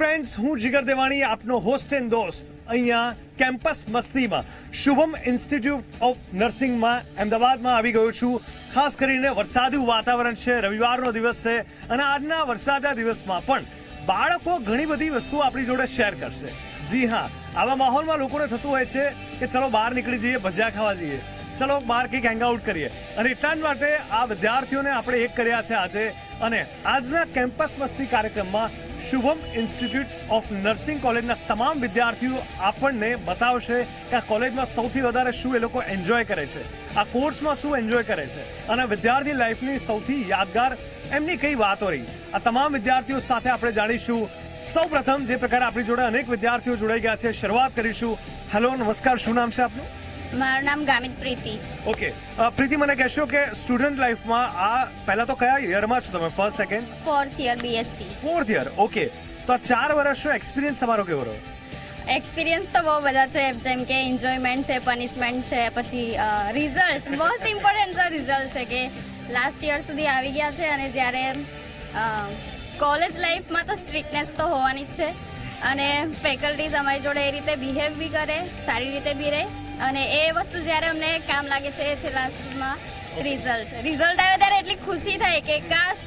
Friends હું જીગર દેવાણી, આપનો host and દોસ્ત. અહીંયા કેમ્પસ મસ્તીમાં, શુભમ ઇન્સ્ટિટ્યૂટ ઓફ નર્સિંગમાં અમદાવાદમાં આવી ગયો છું. ખાસ કરીને વરસાદી વાતાવરણ છે, રવિવારનો દિવસ છે, અને આજના વરસાદના દિવસમાં પણ બાળકો ઘણી બધી વસ્તુઓ આપણી જોડે શેર કરશે. જી હા, આવા માહોલમાં લોકોને થતું હોય છે કે ચલો બહાર નીકળી જઈએ, ભજીયા ખાવા જઈએ. ચલો બહાર કંઈક હેંગઆઉટ કરીએ. અને જ માટે આ વિદ્યાર્થીઓને આપણે એક કર્યા છે આજે. અને આજના કેમ્પસ મસ્તી કાર્યક્રમમાં શુભમ ઇન્સ્ટિટ્યૂટ ઓફ નર્સિંગ કોલેજના તમામ વિદ્યાર્થીઓ આપણને બતાવશે કે આ કોલેજમાં સૌથી વધારે શું એ લોકો એન્જોય કરે છે. આ કોર્સમાં શું એન્જોય કરે છે. અને વિદ્યાર્થી લાઈફની સૌથી યાદગાર એમની કઈ વાતો રહી. આ તમામ વિદ્યાર્થીઓ સાથે આપણે જાણીશું. સૌ પ્રથમ જે પ્રકારે આપણી જોડે અનેક વિદ્યાર્થીઓ જોડાઈ ગયા છે, શરૂઆત કરીશું. હેલો નમસ્કાર. શું નામ છે આપનું? મારું નામ ગામિત પ્રીતિ. ઓકે પ્રીતિ મને કહેશો કે સ્ટુડન્ટ લાઈફમાં આ પહેલા તો કયા યરમાં છો તમે? First second fourth year BSc fourth year okay તો આ ચાર વર્ષનો એક્સપિરિયન્સ તમારો કેવો રહ્યો? એક્સપિરિયન્સ તો બહુ બધા છે. જેમ કે એન્જોયમેન્ટ છે પનિશમેન્ટ છે પછી રિઝલ્ટ મોસ્ટ ઇમ્પોર્ટન્ટ રિઝલ્ટ છે કે લાસ્ટ યર સુધી આવી ગયા છે અને જ્યારે કોલેજ લાઈફમાં તો સ્ટ્રિકનેસ તો હોવાની જ છે. અને ફેકલ્ટીઝ અમારી જોડે એ રીતે બિહેવ બી કરે સારી રીતે બી રહે. અને એ વસ્તુ જ્યારે અમને કામ લાગે છે એ છે લાસ્ટમાં રિઝલ્ટ રિઝલ્ટ આવે ત્યારે એટલી ખુશી થાય કે કાશ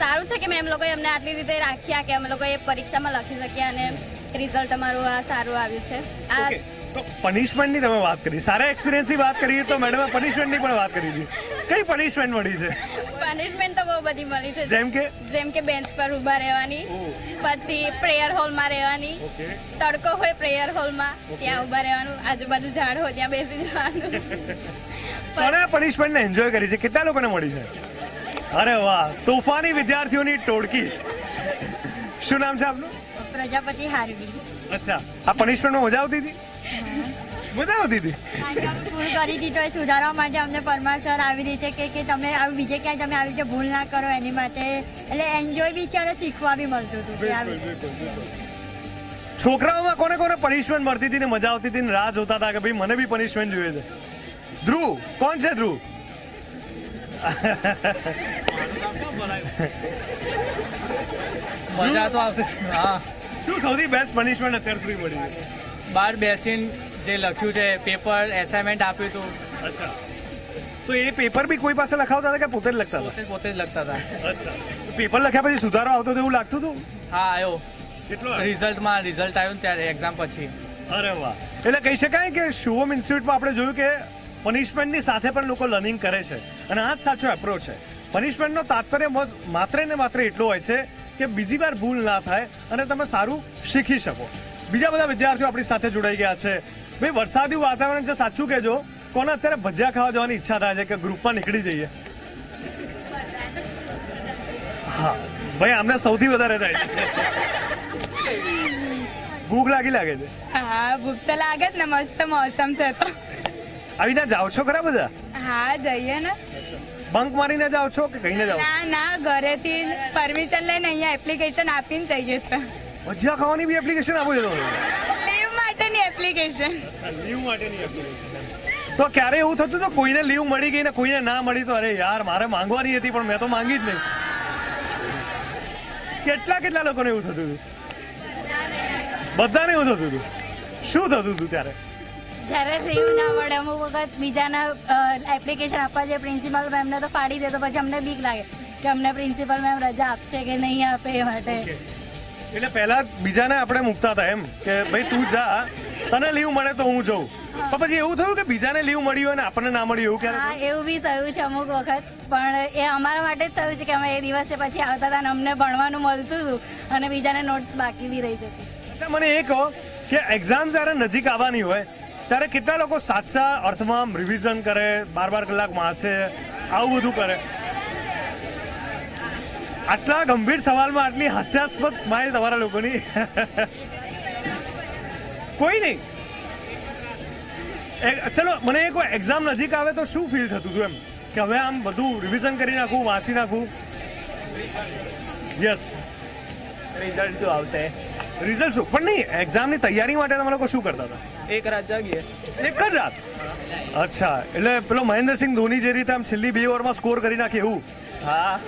સારું છે કે મેં એમ લોકોએ અમને આટલી રીતે રાખ્યા કે અમે લોકોએ પરીક્ષામાં લખી શકીએ અને રિઝલ્ટ અમારું આ સારું આવ્યું છે. આ તો પનિશમેન્ટની તમે વાત કરી. સારા એક્સપિરિયન્સની વાત કરીએ તો મેડમે પનિશમેન્ટની પણ વાત કરી હતી. કઈ પનિશમેન્ટ મળી છે? પનિશમેન્ટ તો બહુ બધી મળી છે. જેમ કે? જેમ કે બેન્ચ પર ઊભા રહેવાની પછી પ્રેયર હોલમાં રહેવાની તડકો હોય પ્રેયર હોલમાં ત્યાં ઊભા રહેવાનું આજુબાજુ ઝાડ હોય ત્યાં બેસી જવાનું. કોણે પનિશમેન્ટને એન્જોય કરી છે? કેટલા લોકોને મળી છે? અરે વાહ તોફાની વિદ્યાર્થીઓની ટોળકી. શું નામ છે આપનું? પ્રજાપતિ હારવી. અચ્છા આ પનિશમેન્ટમાં મજા આવતી હતી? મજા આવતી હતી? ભૂલ કરી દીધો એ સુધારવા માટે અમને પરમાર સર આવી રીતે કે કે તમે આવી બીજે ક્યાંય તમે આવી રીતે ભૂલ ના કરો એની માટે. એટલે એન્જોય બી છે અને શીખવા બી મળતું હતું છોકરાઓમાં કોને કોને પનિશમેન્ટ મળતી હતી ને મજા આવતી હતી ને રાહ જોતા હતા કે ભાઈ મને બી પનિશમેન્ટ જોઈએ છે? ધ્રુવ કોણ છે ધ્રુવ? મજા તો આવશે. હા. શું સૌથી બેસ્ટ પનિશમેન્ટ અત્યાર સુધી મળી છે? બહાર બેસીને જે લખ્યું છે પેપર એસાઇનમેન્ટ આપ્યું હતું. અચ્છા. તો એ પેપર બી કોઈ પાસે લખાવતા હતા કે પોતે જ લખતા પોતે પોતે જ લખતા હતા. હતા અચ્છા પેપર લખ્યા પછી સુધારો આવતો તો એવું લાગતું હતું? હા આવ્યો કેટલો રિઝલ્ટમાં રિઝલ્ટ આવ્યું ને ત્યારે એક્ઝામ પછી. અરે વાહ. એટલે કહી શકાય કે શુભમ ઇન્સ્ટિટ્યૂટમાં આપણે જોયું કે પનિશમેન્ટની સાથે પણ લોકો લર્નિંગ કરે છે. અને આ જ સાચો એપ્રોચ છે. પનિશમેન્ટનો તાત્પર્ય માત્ર ને માત્ર એટલો હોય છે કે બીજી વાર ભૂલ ના થાય અને તમે સારું શીખી શકો. બીજા બધા વિદ્યાર્થીઓ આપણી સાથે જોડાઈ ગયા છે. ભાઈ વરસાદી વાતાવરણ છે સાચું કહેજો. કોને અત્યારે ભજીયા ખાવા જવાની ઈચ્છા થાય છે કે ગ્રુપમાં નીકળી જઈએ? હા ભાઈ આમને સૌથી વધારે થાય ભૂખ લાગી લાગે છે? હા ભૂખ તો લાગે જ ને મસ્ત મોસમ છે તો. આવીને જાઓ છો ખરા બધા? હા જઈએ ને. બંક મારીને જાઓ છો કે કહીને જાઓ? ના ના ઘરેથી પરમિશન લઈને અહીંયા એપ્લિકેશન આપીને જઈએ છે ભજીયા ખાવાની બી એપ્લિકેશન આપો છો. તમે લીવ માટેની એપ્લિકેશન લીવ માટેની એપ્લિકેશન તો ક્યારે એવું થતું તો કોઈને લીવ મળી ગઈ ને કોઈને ના મળી તો અરે યાર મારે માંગવાની હતી પણ મેં તો માંગી જ નહીં. કેટલા કેટલા લોકોને એવું થતું હતું? બધાને એવું થતું હતું. શું થતું હતું ત્યારે? જ્યારે લીવ ના મળે અમુક વખત બીજાના એપ્લિકેશન આપવા જે પ્રિન્સિપલ મેમને તો પાડી દે તો પછી અમને બીક લાગે કે અમને પ્રિન્સિપલ મેમ રજા આપશે કે નહીં આપે એ માટે. એટલે પહેલા બીજાને આપણે મૂકતા હતા એમ કે ભાઈ તું જા તને લીવ મળે તો હું જઉં. પણ પછી એવું થયું કે બીજાને લીવ મળ્યું અને આપણને ના મળ્યું એવું ક્યારે એવું બી થયું છે અમુક વખત. પણ એ અમારા માટે જ થયું છે કે અમે એ દિવસે પછી આવતા હતા અને અમને ભણવાનું મળતું હતું અને બીજાને નોટ્સ બાકી બી રહી જતી. અચ્છા મને એ કહો કે એક્ઝામ જ્યારે નજીક આવવાની હોય ત્યારે કેટલા લોકો સાચા અર્થમાં રિવિઝન કરે બાર બાર કલાક વાંચે આવું બધું કરે? આટલા ગંભીર સવાલમાં આટલી હાસ્યાસ્પદ સ્માઇલ તમારા લોકોની. કોઈ નહીં. ચલો મને એક એક્ઝામ નજીક આવે તો શું ફીલ થતું હતું એમ? કે હવે આમ બધું રિવિઝન કરી નાખું વાંચી નાખું. યસ રિઝલ્ટ શું આવશે? રિઝલ્ટ શું? પણ નહીં એક્ઝામની તૈયારી માટે તમે લોકો શું કરતા હતા? એક રાત જાગીએ. એક જ રાત? અચ્છા એટલે પેલો મહેન્દ્રસિંહ ધોની જે રીતે આમ છેલ્લી બે ઓવરમાં સ્કોર કરી નાખે એવું? હા.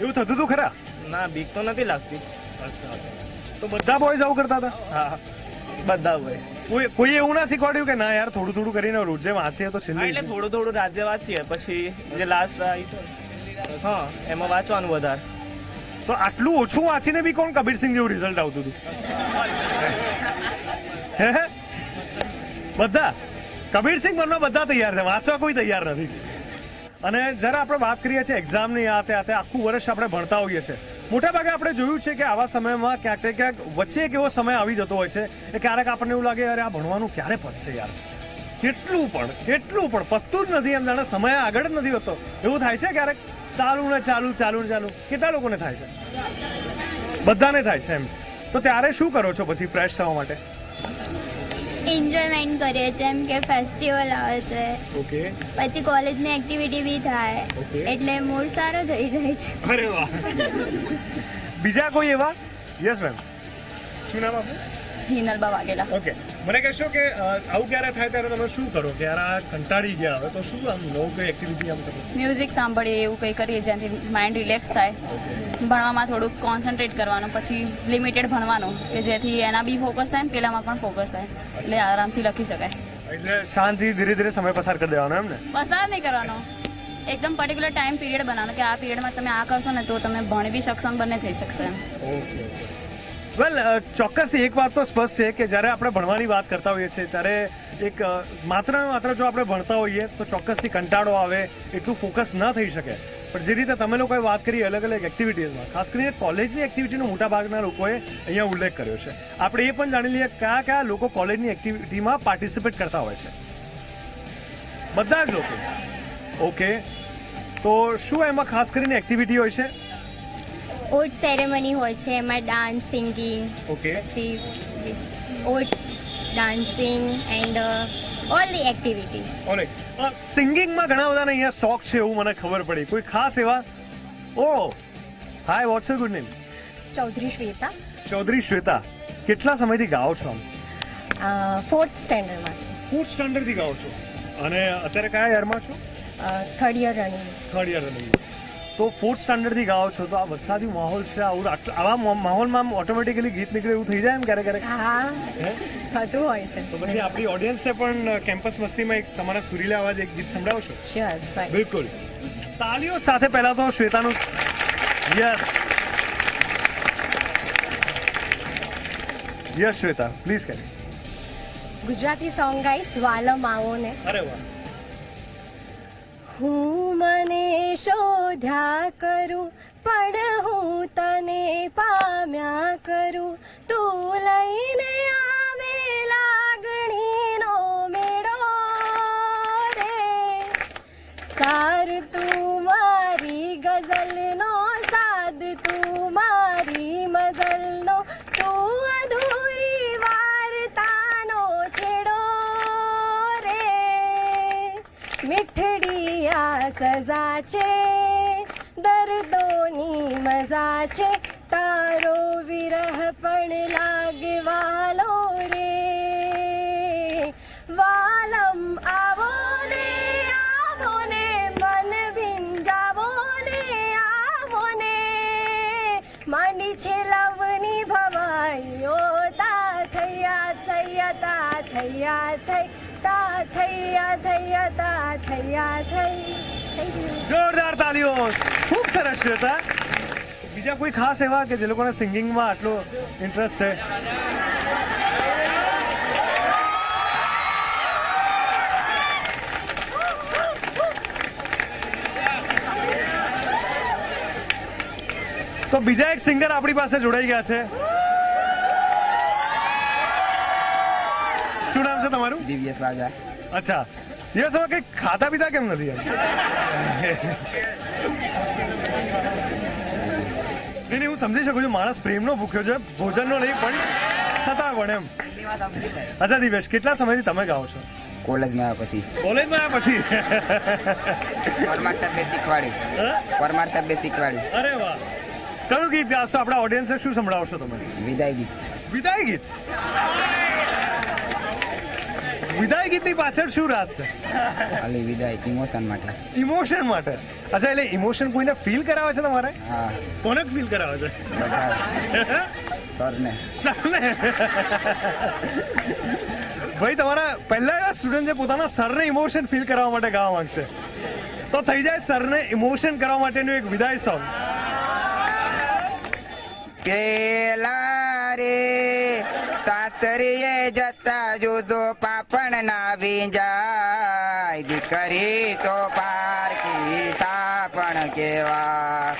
એવું થતું હતું ખરા? ના બીક તો નથી લાગતી. તો બધા બોયઝ આવું કરતા હતા? હા. બધા હોય કોઈ કોઈ એવું ના શીખવાડ્યું કે ના યાર થોડું થોડું કરીને રોજે વાંચીએ તો છેલ્લે એટલે થોડું થોડું રાજ્ય વાંચીએ પછી જે લાસ્ટ હા એમાં વાંચવાનું વધારે. તો આટલું ઓછું વાંચીને બી કોણ કબીરસિંહ જેવું રિઝલ્ટ આવતું હતું? હે? બધા? કબીરસિંહ બનવા બધા તૈયાર છે. વાંચવા કોઈ તૈયાર નથી. અને જ્યારે આપણે વાત કરીએ છીએ એક્ઝામની આ તે આખું વર્ષ આપણે ભણતા હોઈએ છીએ. મોટાભાગે આપણે જોયું છે કે આવા સમયમાં ક્યાંક ક્યાંક વચ્ચે એક એવો સમય આવી જતો હોય છે કે ક્યારેક આપણને એવું લાગે, અરે, આ ભણવાનું ક્યારે પતશે યાર? કેટલું પણ કેટલું પણ, પતતું જ નથી એમ જાણે સમય આગળ જ નથી હોતો. એવું થાય છે ક્યારેક? ચાલુ ને ચાલુ ચાલુ ને ચાલુ. કેટલા લોકોને થાય છે? બધાને થાય છે એમ. તો ત્યારે શું કરો છો પછી ફ્રેશ થવા માટે? એન્જોયમેન્ટ કરીએ છીએ એમ કે ફેસ્ટિવલ આવે છે. ઓકે પછી કોલેજની એક્ટિવિટી બી થાય. એટલે મૂડ સારો થઈ જાય છે. અરે વાહ. બીજા કોઈ એવા? યસ મેમ શું નામ આપનું? હિનલબા વાઘેલા ઓકે. મને કહેશો કે આવું ક્યારે થાય ત્યારે તમે શું કરો? કે યાર આ કંટાળી ગયા હવે તો શું આમ નવું કઈ એક્ટિવિટી આમ કરો? મ્યુઝિક સાંભળીએ એવું કંઈ કરીએ જેનાથી માઇન્ડ રિલેક્સ થાય. ભણવામાં થોડુંક કોન્સન્ટ્રેટ કરવાનું પછી લિમિટેડ ભણવાનું કે જેથી એના બી ફોકસ થાય પેલામાં પણ ફોકસ થાય. એટલે આરામથી લખી શકાય. એટલે શાંતિ ધીરે ધીરે સમય પસાર કરી દેવાનો એમ ને? પસાર નહીં કરવાનો. એકદમ પર્ટિક્યુલર ટાઈમ પીરિયડ બનાવવાનો કે આ પીરિયડમાં તમે આ કરશો ને તો તમે ભણી બી શકશો બંને થઈ શકશે ઓકે. વેલ ચોક્કસથી એક વાત તો સ્પષ્ટ છે કે જ્યારે આપણે ભણવાની વાત કરતા હોઈએ છીએ, ત્યારે એક માત્ર માત્ર જો આપણે ભણતા હોઈએ, તો ચોક્કસથી કંટાળો આવે, એટલું ફોકસ ન થઈ શકે. પણ જે રીતે તમે લોકોએ વાત કરી અલગ અલગ એક્ટિવિટીઝમાં ખાસ કરીને કોલેજની એક્ટિવિટીનો મોટા ભાગના લોકોએ અહીંયા ઉલ્લેખ કર્યો છે. આપણે એ પણ જાણી લઈએ કયા કયા લોકો કોલેજની એક્ટિવિટીમાં પાર્ટિસિપેટ કરતા હોય છે. બધા જ લોકો. ઓકે તો શું એમાં ખાસ કરીને એક્ટિવિટી હોય છે? ઓટ સેરેમની હોય છે એમાં ડાન્સ સિંગિંગ ઓકે પછી ઓટ dancing and all the activities alright સિંગિંગમાં ઘણા બધાને અહીંયા શોખ છે એવું મને ખબર પડી. કોઈ ખાસ એવા? ઓ hi what's your good name Chaudhari Shweta. Chaudhari Shweta. કેટલા સમયથી ગાઓ છો આમ? ફોર્થ સ્ટેન્ડર્ડમાં ફોર્થ સ્ટાન્ડર્ડથી ગાઓ છો. અને અત્યારે કયા યરમાં છો? Third year running third year running તો ફોર્થ સ્ટાન્ડર્ડથી ગાઓ છો તો આ વરસાદી માહોલ છે આવું આવા માહોલમાં ઓટોમેટિકલી ગીત નીકળે એવું થઈ જાય એમ ક્યારેક ક્યારેક? હા? થતું હોય છે. તો પછી આપણી ઓડિયન્સને પણ કેમ્પસ મસ્તીમાં એક તમારા સુરીલા અવાજ એક ગીત સંભળાવશો શ્યોર બિલકુલ. તાલીઓ સાથે પહેલા તો શ્વેતાનું યસ યસ શ્વેતા પ્લીઝ કરી ગુજરાતી સોંગ ગાઈસ વાલમ આવો ને અરે વાહ. હું મને શોધ્યા કરું પણ હું તને પામ્યા કરું તું સજા છે, દર્દોની મજા છે, તારો વિરહ પણ લાગવાલો રે. વાલમ આવો ને આવો ને, મન ભીંજાવો ને, આવો ને. માંડી છે લવની ભવાઈઓ, તા થયા થયા, તા થયા થઈ, તા થયા થયા, તા થયા થઈ. જોરદાર તાલીઓ ખૂબ સરસ શ્વેતા બીજા કોઈ ખાસ એવા કે જે લોકોને સિંગિંગમાં આટલો ઇન્ટરેસ્ટ છે? તો બીજા એક સિંગર આપણી પાસે જોડાઈ ગયા છે. શું નામ છે તમારું? દિવ્યેશ વાઘા અચ્છા. દિવસમાં કઈ ખાતા પીતા કેમ નથી નહીં હું સમજી શકું છું માણસ પ્રેમનો ભૂખ્યો છે ભોજનનો નહીં પણ છતાં પણ એમ. અચ્છા દિવેશ કેટલા સમયથી તમે ગાઓ છો? કોલેજમાં આવ્યા પછી. કોલેજમાં આવ્યા પછી? પરમાર સાહેબે શીખવાડ્યું? પરમાર સાહેબે શીખવાડ્યું અરે વાહ. કયું ગીત ગાશો? આપણા ઓડિયન્સને શું સંભળાવશો તમે? વિદાય ગીત. વિદાય ગીત? વિદાય ગીતની પાછળ શું રાસ છે? ખાલી વિદાય ઇમોશન માટે. ઇમોશન માટે. અચ્છા એટલે ઇમોશન કોઈને ફીલ કરાવે છે તમારે? હા. કોને ફીલ કરાવે છે? સરને. સરને. ભાઈ તમારા પહેલા સ્ટુડન્ટ જે પોતાના સરને ઇમોશન ફીલ કરવા માટે ગાવા માંગશે. તો થઈ જાય સરને ઇમોશન કરવા માટેનું એક વિદાય સોંગ કેલા રે સાસરીએ જતા જુદો પાપણ ના જાય. દીકરી તો પારકી તાપણ કેવા.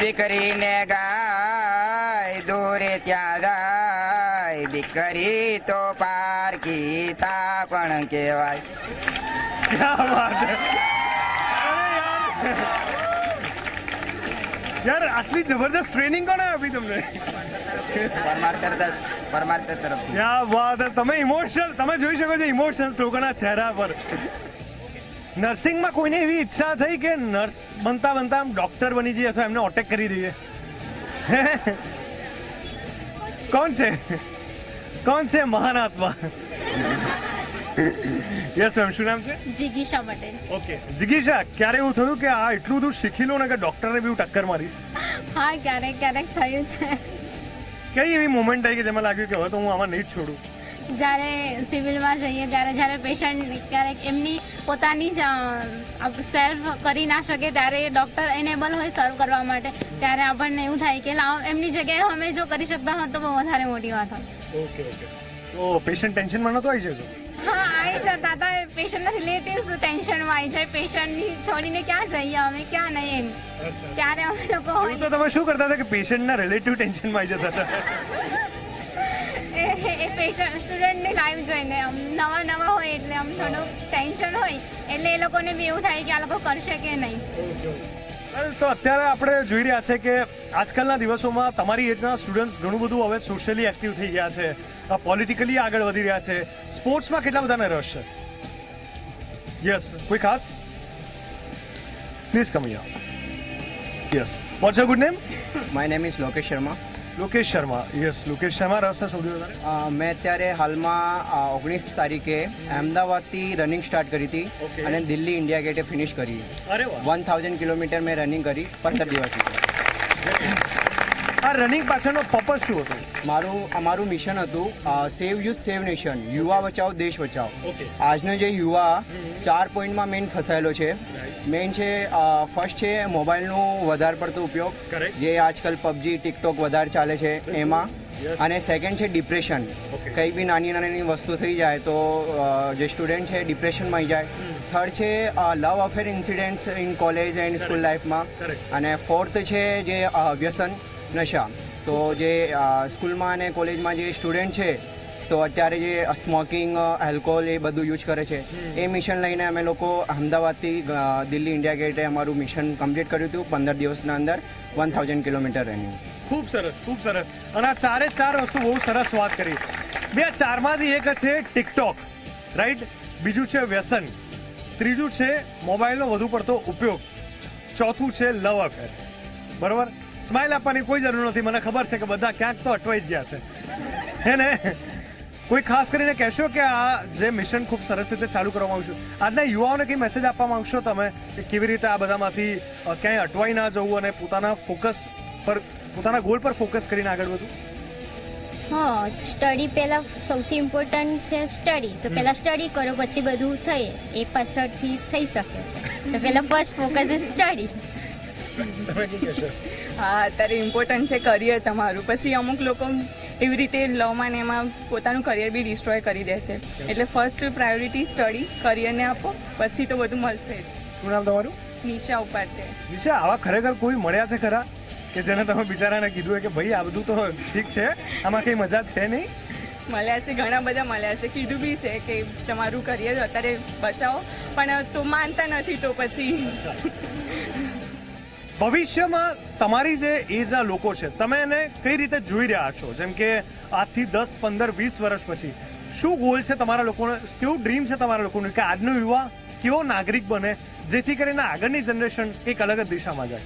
દીકરીને ગાય દોરે ત્યાં જાય. દીકરી તો પારકી તાપણ કેવાય. યાર આટલી જબરદસ્ત ટ્રેનિંગ કોને આપી તમને? પરમાર સર પરમાર સર તરફથી ક્યાં વાત તમે ઇમોશનલ તમે જોઈ શકો છો ઇમોશન્સ લોકોના ચહેરા પર. નર્સિંગમાં કોઈને એવી ઈચ્છા થઈ કે નર્સ બનતા બનતા આમ ડોક્ટર બની જઈએ અથવા એમને અટેક કરી દઈએ? કોણ છે? કોણ છે મહાન આત્મા? યસ મેમ શું નામ છે? જિગીશા પટેલ. ઓકે જિગીશા ક્યારે એવું થયું કે આ એટલું બધું શીખી લો ને કે ડોક્ટરને બી ટક્કર મારી હા ક્યારેક ક્યારેક થયું છે. કઈ એવી મોમેન્ટ આવી કે જેમાં લાગ્યું કે હવે તો હું આમાં નહીં જ છોડું? જ્યારે સિવિલમાં જઈએ ત્યારે જ્યારે પેશન્ટ ક્યારેક એમની પોતાની જ સેલ્ફ કરી ના શકે ત્યારે ડૉક્ટર એનેબલ હોય સર્વ કરવા માટે ત્યારે આપણને એવું થાય કે લાવ એમની જગ્યાએ અમે જો કરી શકતા હોત તો બહુ વધારે મોટી વાત હોય ઓકે ઓકે તો પેશન્ટ ટેન્શનમાં નહોતો આવી જતો હા આવી જતા હતા પેશન્ટના રિલેટિવ્સ ટેન્શનમાં આવી જાય પેશન્ટની છોડીને ક્યાં જઈએ અમે ક્યાં નહીં એમ. ત્યારે અમે લોકો એવું હોય. તો તમે શું કરતા હતા કે પેશન્ટના રિલેટિવ ટેન્શનમાં આવી જતા હતા? એ પેશન્ટ સ્ટુડન્ટની લાઈફ જોઈને આમ નવા નવા હોય એટલે આમ થોડું ટેન્શન હોય એટલે એ લોકોને બી એવું થાય કે આ લોકો કરશે કે નહીં. તો અત્યારે આપણે જોઈ રહ્યા છે કે આજકાલના દિવસોમાં તમારી એજના સ્ટુડન્ટ્સ ઘણું બધું હવે સોશિયલી એક્ટિવ થઈ ગયા છે. પોલિટિકલી આગળ વધી રહ્યા છે. સ્પોર્ટ્સમાં કેટલા બધાને રસ છે? યસ કોઈ ખાસ? Please come yes what's your good name my name is Lokesh Sharma Lokesh Sharma. Yes Lokesh Sharma. રસ સૌથી વધારે? મેં અત્યારે હાલમાં ઓગણીસ તારીખે અમદાવાદથી રનિંગ સ્ટાર્ટ કરી. હતી અને દિલ્હી ઇન્ડિયા ગેટે ફિનિશ કરી. વન થાઉઝન્ડ કિલોમીટર મેં રનિંગ કરી પંદર દિવસ આ રનિંગ પાછળનો પર્પઝ શું હતો? મારું અમારું મિશન હતું સેવ યુથ સેવ નેશન યુવા બચાવ દેશ બચાવ આજનો જે યુવા ચાર પોઈન્ટમાં મેઇન ફસાયેલો છે. મેઇન છે ફર્સ્ટ છે મોબાઈલનો વધારે પડતો ઉપયોગ જે આજકાલ પબજી ટિકટોક વધારે ચાલે છે એમાં. અને સેકન્ડ છે ડિપ્રેશન. કંઈ બી નાની નાની વસ્તુ થઈ જાય તો જે સ્ટુડન્ટ છે ડિપ્રેશનમાં આવી જાય. થર્ડ છે love affair incidents in college and school લાઈફમાં અને ફોર્થ છે જે વ્યસન નશા. તો જે સ્કૂલમાં અને કોલેજમાં જે સ્ટુડન્ટ છે તો અત્યારે જે સ્મોકિંગ આલ્કોહોલ એ બધું યુઝ કરે છે એ મિશન લઈને અમે લોકો અમદાવાદથી દિલ્હી ઇન્ડિયા ગેટે અમારું મિશન કમ્પ્લીટ કર્યું હતું પંદર દિવસના અંદર વન થાઉઝન્ડ કિલોમીટર રનિંગ ખૂબ સરસ ખૂબ સરસ. અને આ ચારે ચાર વસ્તુ બહુ સરસ વાત કરી. બે ચારમાંથી એક છે ટિકટોક રાઈટ બીજું છે વ્યસન. ત્રીજું છે મોબાઈલનો વધુ પડતો ઉપયોગ. ચોથું છે લવ અફેર બરોબર? સ્માઇલ આપવાની કોઈ જરૂર નથી. મને ખબર છે કે બધા ક્યાંક તો અટવાઈ જ ગયા છે. હે ને? કોઈ ખાસ કરીને કહેશો કે આ જે મિશન ખૂબ સરસ રીતે ચાલુ કરવામાં આવ્યું છે આજના યુવાઓને કઈ મેસેજ આપવા માંગશો તમે કે કેવી રીતે આ બધામાંથી ક્યાંય અટવાઈ ના જવું અને પોતાના ફોકસ પર પોતાના ગોલ પર ફોકસ કરીને આગળ વધવું? હા સ્ટડી પહેલા સૌથી ઇમ્પોર્ટન્ટ છે સ્ટડી તો પહેલા સ્ટડી કરો પછી બધું થઈ એ પાછળથી થઈ શકે છે. તો પહેલા ફર્સ્ટ ફોકસ ઇઝ સ્ટડી હા અત્યારે ઇમ્પોર્ટન્ટ છે કરિયર તમારું. પછી અમુક લોકો એવી રીતે લવમાં ને એમાં પોતાનું કરિયર બી ડિસ્ટ્રોય કરી દેશે. એટલે ફર્સ્ટ પ્રાયોરિટી સ્ટડી કરિયરને આપો પછી તો બધું મળશે જ. શું નામ તમારું? નિશા ઉપાધ્યાય. નિશા આવા ખરેખર કોઈ મળ્યા છે ખરા? કે જેને તમે બિચારાને કીધું કે ભાઈ આ બધું તો ઠીક છે આમાં કઈ મજા છે નહીં? મળ્યા છે ઘણા બધા મળ્યા છે. કીધું બી છે કે તમારું કરિયર અત્યારે બચાવો પણ તો માનતા નથી તો પછી. ભવિષ્યમાં તમારી જે એજના લોકો છે તમે એને કઈ રીતે જોઈ રહ્યા છો? જેમ કે આજથી દસ પંદર વીસ વર્ષ પછી શું ગોલ છે તમારા લોકોનો? કેવું ડ્રીમ છે તમારા લોકોનું? કે આજનો યુવા કેવો નાગરિક બને જેથી કરીને આગળની જનરેશન એક અલગ જ દિશામાં જાય?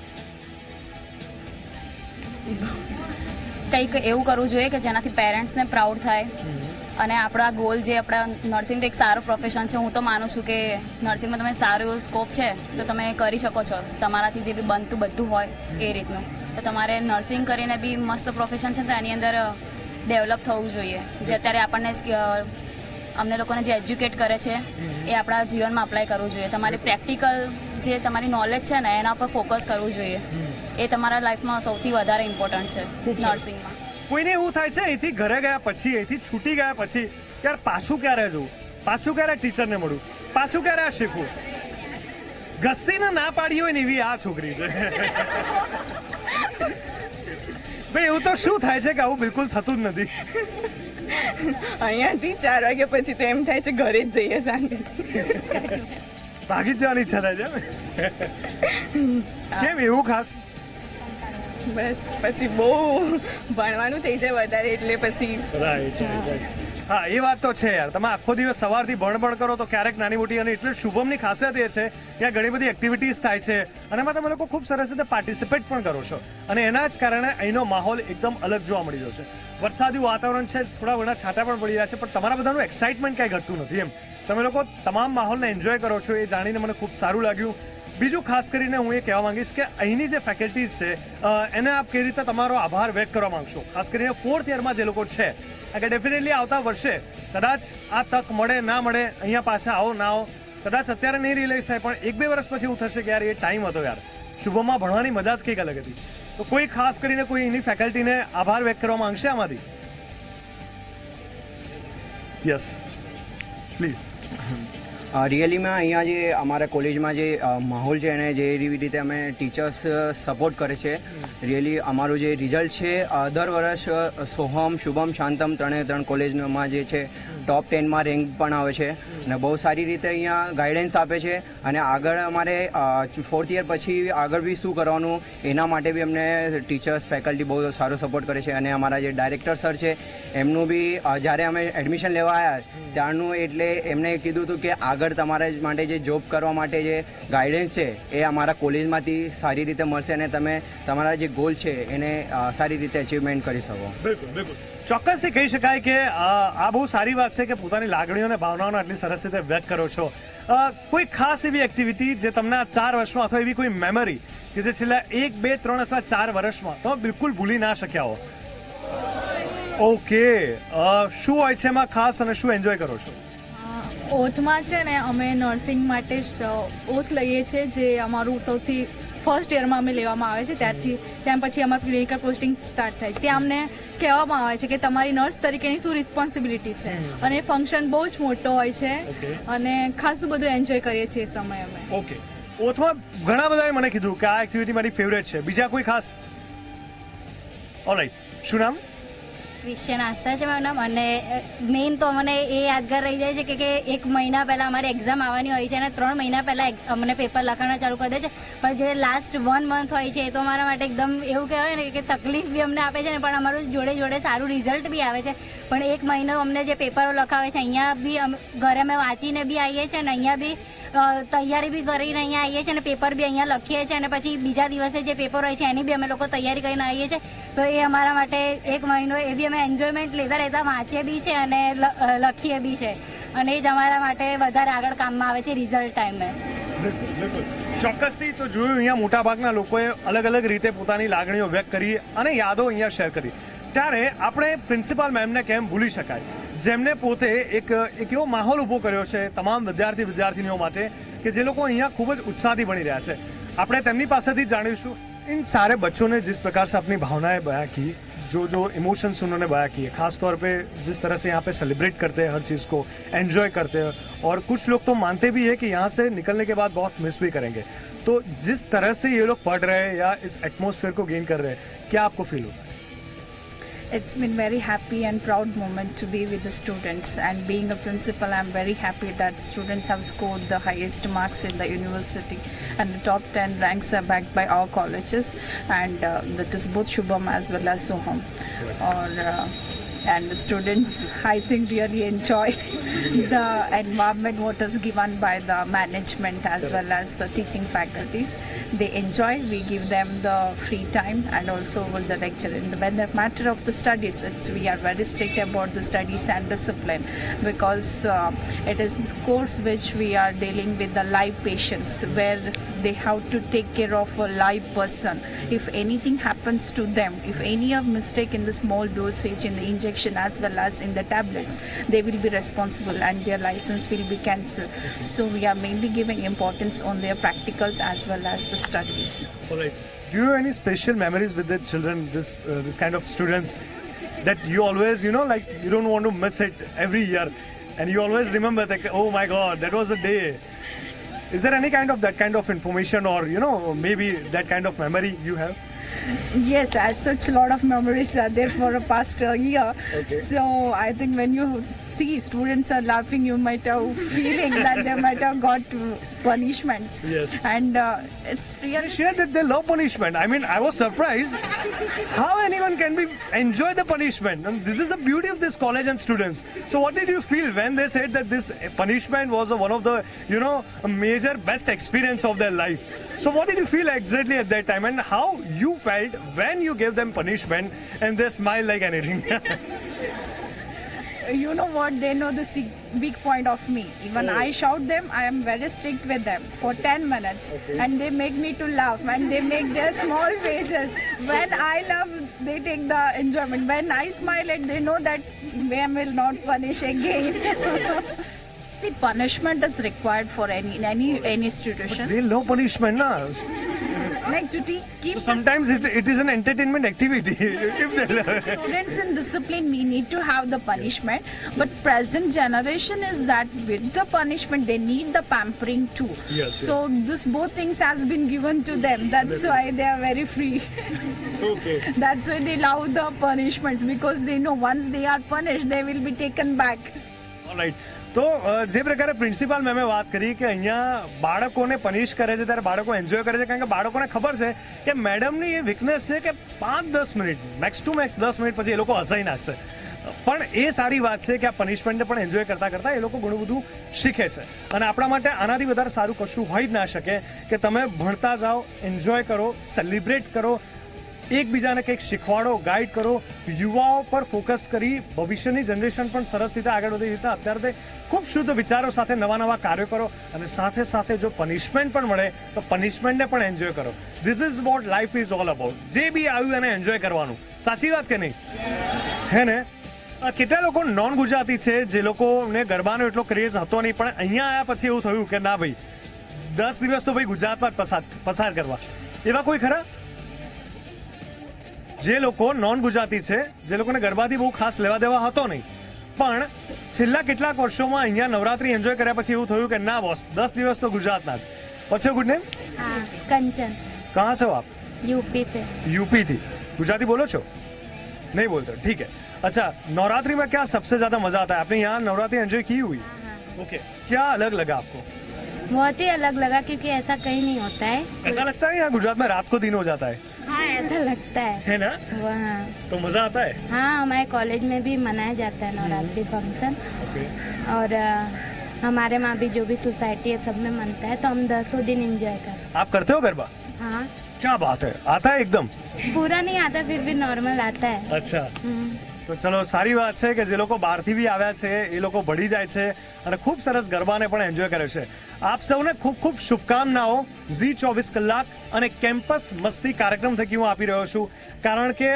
કંઈક એવું કરવું જોઈએ કે જેનાથી પેરેન્ટ્સને પ્રાઉડ થાય. અને આપણા ગોલ જે આપણા નર્સિંગ તો એક સારું પ્રોફેશન છે. હું તો માનું છું કે નર્સિંગમાં તમે સારો એવો સ્કોપ છે તો તમે કરી શકો છો. તમારાથી જે બી બનતું બધું હોય એ રીતનું. તો તમારે નર્સિંગ કરીને બી મસ્ત પ્રોફેશન છે તો એની અંદર ડેવલપ થવું જોઈએ. જે અત્યારે આપણને અમને લોકોને જે એજ્યુકેટ કરે છે એ આપણા જીવનમાં અપ્લાય કરવું જોઈએ. તમારી પ્રેક્ટિકલ જે તમારી નોલેજ છે ને એના પર ફોકસ કરવું જોઈએ. એ તમારા લાઈફમાં સૌથી વધારે ઇમ્પોર્ટન્ટ છે નર્સિંગમાં કોઈને એવું થાય છે અહીંથી ઘરે ગયા પછી અહીંથી છૂટી ગયા પછી યાર પાછું ક્યારે જવું? પાછું ક્યારે ટીચરને મળું પાછું ક્યારે આ શીખવું? ઘસીને ના પાડી હોય ને એવી આ છોકરી છે. ભાઈ એવું તો શું થાય છે કે આવું બિલકુલ થતું જ નથી? અહીંયાથી ચાર વાગ્યા પછી તો એમ થાય છે ઘરે જ જઈએ સાંજે. ભાગી જવાની ઈચ્છા થાય છે કેમ એવું ખાસ? બસ, પછી બહુ ભણવાનું થઈ જાય વધારે, એટલે પછી હા, એ વાત તો છે યાર. તમે આખો દિવસ સવારથી ભણ ભણ કરો તો ક્યારેક નાની મોટી અને એટલે શુભમની ખાસિયત એ છે ત્યાં ઘણી બધી એક્ટિવિટીઝ થાય છે અને એમાં તમે લોકો ખૂબ સરસ રીતે પાર્ટિસિપેટ પણ કરો છો. અને એના જ કારણે અહીંનો માહોલ એકદમ અલગ જોવા મળી રહ્યો છે. વરસાદી વાતાવરણ છે, થોડા ઘણા છાંટા પણ પડી રહ્યા છે, પણ તમારા બધાનું એક્સાઇટમેન્ટ કાંઈ ઘટતું નથી એમ. તમે લોકો તમામ માહોલને એન્જોય કરો છો, એ જાણીને મને ખૂબ સારું લાગ્યું. બીજું ખાસ કરીને હું એ કહેવા માંગીશ કે અહીંની જે ફેકલ્ટીઝ છે એને આપ કેવી રીતે તમારો આભાર વ્યક્ત કરવા માંગશો? ખાસ કરીને ફોર્થ યરમાં જે લોકો છે કે ડેફિનેટલી આવતા વર્ષે કદાચ આ તક મળે, ના મળે, અહીંયા પાછા આવો, ના આવો, કદાચ અત્યારે નહીં રિયલાઇઝ થાય, પણ એક બે વર્ષ પછી એવું થશે કે યાર એ ટાઈમ હતો યાર. શુભમમાં ભણવાની મજા જ કંઈક અલગ હતી. તો કોઈ ખાસ કરીને કોઈ એની ફેકલ્ટીને આભાર વ્યક્ત કરવા માંગશે આમાંથી? યસ પ્લીઝ રિયલીમાં અહીંયા જે અમારા કોલેજમાં જે માહોલ છે એને જે એવી રીતે અમે ટીચર્સ સપોર્ટ કરે છે રિયલી અમારું જે રિઝલ્ટ છે દર વર્ષ સોહમ, શુભમ, શાંતમ ત્રણે ત્રણ કોલેજમાં જે છે ટોપ ટેનમાં રેન્ક પણ આવે છે. અને બહુ સારી રીતે અહીંયા ગાઈડન્સ આપે છે. અને આગળ અમારે ફોર્થ યર પછી આગળ બી શું કરવાનું, એના માટે બી અમને ટીચર્સ ફેકલ્ટી બહુ સારો સપોર્ટ કરે છે. અને અમારા જે ડાયરેક્ટર સર છે, એમનું બી જ્યારે અમે એડમિશન લેવા આવ્યા ત્યારનું એટલે એમને કીધું હતું કે આગળ તમારા માટે જે જોબ કરવા માટે જે ગાઈડન્સ છે, એ અમારા કોલેજમાંથી સારી રીતે મળશે અને તમે તમારા જે ગોલ છે, એને સારી રીતે અચીવમેન્ટ કરી શકો. બિલકુલ બિલકુલ. ચોક્કસથી કહી શકાય કે આ બહુ સારી વાત છે કે પોતાની લાગણીઓ અને ભાવનાઓને આટલી સરસ રીતે વ્યક્ત કરો છો. કોઈ ખાસ એવી એક્ટિવિટી જે તમને આ ચાર વર્ષમાં અથવા એવી કોઈ મેમરી કે જે છેલ્લા એક, બે, ત્રણ અથવા ચાર વર્ષમાં તમે બિલકુલ ભૂલી ના શક્યા હો? ઓકે શું હોય છે એમાં ખાસ અને શું એન્જોય કરો છો? ઓથમાં છે ને અમે નર્સિંગ માટે જ ઓથ લઈએ છીએ જે અમારું સૌથી ફર્સ્ટ યરમાં અમે લેવામાં આવે છે. ત્યારથી ત્યાં પછી અમારું ક્લિનિકલ પોસ્ટિંગ સ્ટાર્ટ થાય છે. ત્યાં અમને કહેવામાં આવે છે કે તમારી નર્સ તરીકેની શું રિસ્પોન્સિબિલિટી છે? અને ફંક્શન બહુ જ મોટો હોય છે. અને ખાસું બધું એન્જોય કરીએ છીએ એ સમય અમે. ઓકે ઓથમાં ઘણા બધાએ મને કીધું કે આ એક્ટિવિટી મારી ફેવરેટ છે. બીજા કોઈ ખાસ? ઓલરાઈટ શું નામ? ક્રિશ્ચિયન આસ્થા છે મારું નામ. અને મેઇન તો મને એ યાદગાર રહી જાય છે કે એક મહિના પહેલાં અમારે એક્ઝામ આવવાની હોય છે અને ત્રણ મહિના પહેલાં અમને પેપર લખવાના ચાલુ કરી દે છે. પણ જે લાસ્ટ વન મંથ હોય છે, એ તો અમારા માટે એકદમ એવું કહેવાય ને કે તકલીફ બી અમને આપે છે ને, પણ અમારું જોડે જોડે સારું રિઝલ્ટ બી આવે છે. પણ એક મહિનો અમને જે પેપરો લખાવે છે, અહીંયા બી ઘરે અમે વાંચીને બી આવીએ છીએ અને અહીંયા બી તૈયારી બી કરીને અહીંયા આવીએ છીએ અને પેપર બી અહીંયા લખીએ છીએ અને પછી બીજા દિવસે જે પેપર હોય છે, એની બી અમે લોકો તૈયારી કરીને આવીએ છીએ. તો એ અમારા માટે એક મહિનો એ બી જેમાં એન્જોયમેન્ટ લેતા લેતા વાંચીએ બી છે અને લખીએ બી છે. અને એ જ અમારા માટે વધારે આગળ કામમાં આવે છે રિઝલ્ટ ટાઈમે ચોક્કસથી તો જોયું અહીંયા મોટાભાગના લોકોએ અલગ અલગ રીતે પોતાની લાગણીઓ વ્યક્ત કરી અને યાદો અહીંયા શેર કરી. ત્યારે આપણે પ્રિન્સિપાલ મેમને કેમ ભૂલી શકાય? જેમને પોતે એક એક એવો માહોલ ઊભો કર્યો છે તમામ વિદ્યાર્થી વિદ્યાર્થીનીઓ માટે કે જે લોકો અહીંયા ખૂબ જ ઉત્સાહથી ભણી રહ્યા છે. આપણે તેમની પાસેથી જાણીશું इन सारे બચ્ચોને જે પ્રકાર प्रकार से अपनी भावनाएं बयां जो जो इमोशंस उन्होंने बाया किए खास तौर पे जिस तरह से यहाँ पे सेलिब्रेट करते हैं हर चीज़ को एंजॉय करते हैं, और कुछ लोग तो मानते भी है कि यहाँ से निकलने के बाद बहुत मिस भी करेंगे। तो जिस तरह से ये लोग पढ़ रहे हैं या इस एटमोसफेयर को गेन कर रहे हैं, क्या आपको फील होता है? It's been very happy and proud moment to be with the students. And being a principal I'm very happy that students have scored the highest marks in the university. And the top 10 ranks are backed by our colleges. And uh, that is both Shubham as well as Soham. और uh, and the students, I think, really enjoy the environment what is given by the management as well as the teaching faculties. They enjoy. We give them the free time and also with the lecture. In the, matter of the studies, it's, we are very strict about the studies and discipline because uh, it is course which we are dealing with the live patients where they have to take care of a live person. If anything happens to them, if any of mistake in the small dosage in the injection as well as in the tablets, they will be responsible and their license will be cancelled. So we are mainly giving importance on their practicals as well as the studies. All right. Do you have any special memories with the children, this uh, this kind of students, that you always, you know, like you don't want to miss it every year, and you always remember that, oh my God, that was a day. Is there any kind of that kind of information, or you know, maybe that kind of memory you have? Yes, as such, a lot of memories are there for a past uh, year. Okay. So I think when you see students are laughing, you might have feeling that they might have got punishments. Yes. And uh, it's really Share that they love punishment. I mean, I was surprised how anyone can be enjoy the punishment. And this is the beauty of this college and students. So, what did you feel when they said that this punishment was one of the, you know, major best experience of their life? So, what did you feel exactly at that time, and how you felt when you gave them punishment and they smile like anything? you know what they know the big point of me even Oh. i shout them i am very strict with them for 10 minutes Okay. and they make me to laugh and they make their small faces when i laugh they take the enjoyment when i smile it they know that they will not punish again see punishment is required for any any any institution they love punishment, na? Sometimes it, it is an entertainment activity. if students in discipline, we need to have the punishment. But present generation is that with the punishment, they need the pampering too. Yes. So yes. this both things has been given to them. That's why they are very free. okay. That's why they love the punishments because they know once they are punished, they will be taken back. All right. તો જે પ્રકારે principal મેમે વાત કરી કે અહીંયા બાળકોને પનિશ કરે છે, ત્યારે બાળકો એન્જોય કરે છે, કારણ કે બાળકોને ખબર છે કે મેડમની એ વીકનેસ છે કે પાંચ દસ મિનિટ મેક્સ ટુ મેક્સ દસ મિનિટ પછી એ લોકો હસાઈ નાખશે પણ એ સારી વાત છે કે આ પનિશમેન્ટને પણ એન્જોય કરતા કરતા એ લોકો ઘણું બધું શીખે છે. અને આપણા માટે આનાથી વધારે સારું કશું હોય જ ના શકે કે તમે ભણતા જાઓ એન્જોય કરો સેલિબ્રેટ કરો એકબીજાને કંઈક શીખવાડો ગાઈડ કરો, યુવાઓ પર ફોકસ કરી, ભવિષ્યની જનરેશન પણ સરસ રીતે આગળ વધી રીતે અત્યારે ખૂબ શુદ્ધ વિચારો સાથે નવા નવા કાર્યો કરો અને સાથે સાથે જો પનિશમેન્ટ પણ મળે, તો પનિશમેન્ટને પણ એન્જોય કરો. This is what life is all about જે બી આવ્યું એને એન્જોય કરવાનું. સાચી વાત કે નહીં? હે ને? કેટલા લોકો નોન ગુજરાતી છે, જે લોકોને ગરબાનો એટલો ક્રેઝ હતો નહીં, પણ અહીંયા આવ્યા પછી એવું થયું કે ના ભાઈ, દસ દિવસ તો ભાઈ ગુજરાતમાં જ પસાર પસાર કરવા. એવા કોઈ ખરા? જે લોકો નોન ગુજરાતી છે જે લોકોને ગરબાથી બહુ ખાસ લેવા દેવા હતો નહીં પણ છેલ્લા કેટલાક વર્ષોમાં અહીંયા નવરાત્રી એન્જોય કર્યા પછી એવું થયું કે ના બોસ દસ દિવસ તો ગુજરાતના જ પછી ગુડ નેમ हाँ कंचन कहाँ से हो आप यूपी से यूपी थी गुजराती बोलो छो नहीं बोलते ठीक है अच्छा नवरात्रि में क्या सबसे ज्यादा मजा आता है आपने यहाँ नवरात्रि एंजॉय की हुई ओके क्या अलग लगा आपको बहुत ही अलग लगा क्योंकि ऐसा कहीं नहीं होता है ऐसा लगता है यहाँ गुजरात में रात को दिन हो जाता है हाँ ऐसा लगता है। है ना? वहाँ। तो मज़ा आता है? हाँ हमारे कॉलेज में भी मनाया जाता है नवरात्रि फ़ंक्शन और हमारे वहाँ भी जो भी सोसाइटी है सब में मनता है तो हम दसों दिन एंजॉय करते आप करते हो गरबा? हाँ। क्या बात है आता है एकदम? पूरा नहीं आता फिर भी नॉर्मल आता है। अच्छा। हम्म। તો ચલો, સારી વાત છે કે જે લોકો બહારથી બી આવ્યા છે, એ લોકો ભળી જાય છે અને ખૂબ સરસ ગરબાને પણ એન્જોય કરે છે. આપ સૌને ખૂબ ખૂબ શુભકામનાઓ. ઝી ચોવીસ કલાક અને કેમ્પસ મસ્તી કાર્યક્રમ થકી હું આપી રહ્યો છું. કારણ કે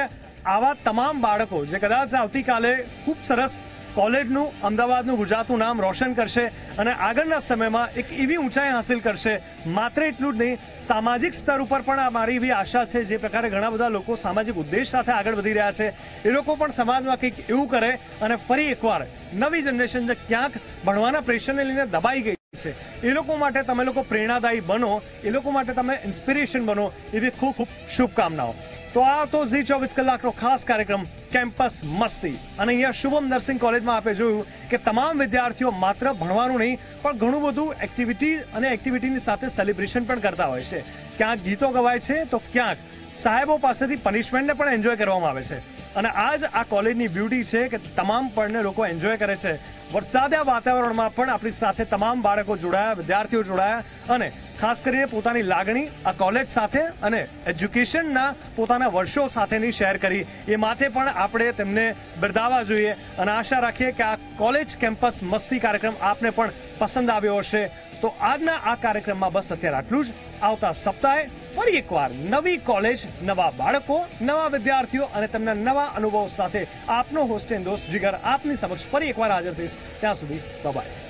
આવા તમામ બાળકો, જે કદાચ આવતીકાલે ખૂબ સરસ કોલેજનું, અમદાવાદનું, ગુજરાતનું નામ રોશન કરશે અને આગળના સમયમાં એક એવી ઊંચાઈ હાંસિલ કરશે. માત્ર એટલું જ નહીં, સામાજિક સ્તર ઉપર પણ મારી એવી આશા છે, જે પ્રકારે ઘણા બધા લોકો સામાજિક ઉદ્દેશ સાથે આગળ વધી રહ્યા છે. એ લોકો પણ સમાજમાં કંઈક એવું કરે અને ફરી એકવાર નવી જનરેશન જે ક્યાંક ભણવાના પ્રેશરને લઈને દબાઈ ગઈ છે. એ લોકો માટે તમે લોકો પ્રેરણાદાયી બનો, એ લોકો માટે તમે ઇન્સ્પિરેશન બનો, એવી ખૂબ ખૂબ શુભકામનાઓ. તો આ તો ઝી ચોવીસ કલાકનો ખાસ કાર્યક્રમ કેમ્પસ મસ્તી. અને અહીંયા શુભમ નર્સિંગ કોલેજમાં આપણે જોયું કે તમામ વિદ્યાર્થીઓ માત્ર ભણવાનું નહીં, પણ ઘણું બધું એક્ટિવિટી અને એક્ટિવિટીની સાથે સેલિબ્રેશન પણ કરતા હોય છે. ક્યાંક ગીતો ગવાય છે, તો ક્યાંક સાહેબો પાસેથી પનિશમેન્ટને પણ એન્જોય કરવામાં આવે છે. અને આ જ આ કોલેજની બ્યુટી છે કે તમામ પણને લોકો એન્જોય કરે છે. વરસાદ્યા વાતાવરણમાં પણ આપણી સાથે તમામ બાળકો જોડાયા, વિદ્યાર્થીઓ જોડાયા અને ખાસ કરીને પોતાની લાગણી આ કોલેજ સાથે અને એજ્યુકેશનના પોતાના વર્ષો સાથેની શેર કરી. એ માટે પણ આપણે તેમને બિરદાવવા જોઈએ અને આશા રાખીએ કે આ કોલેજ કેમ્પસ મસ્તી કાર્યક્રમ આપને પણ પસંદ આવ્યો હશે. તો આજના આ કાર્યક્રમમાં બસ અત્યારે આટલું જ. આવતા સપ્તાહે ફરી એકવાર નવી કોલેજ, નવા બાળકો, નવા વિદ્યાર્થીઓ અને તેમના નવા અનુભવ સાથે આપનો હોસ્ટેન દોસ્ત જીગર આપની સમક્ષ ફરી એકવાર હાજર થઈશ. ત્યાં સુધી બાય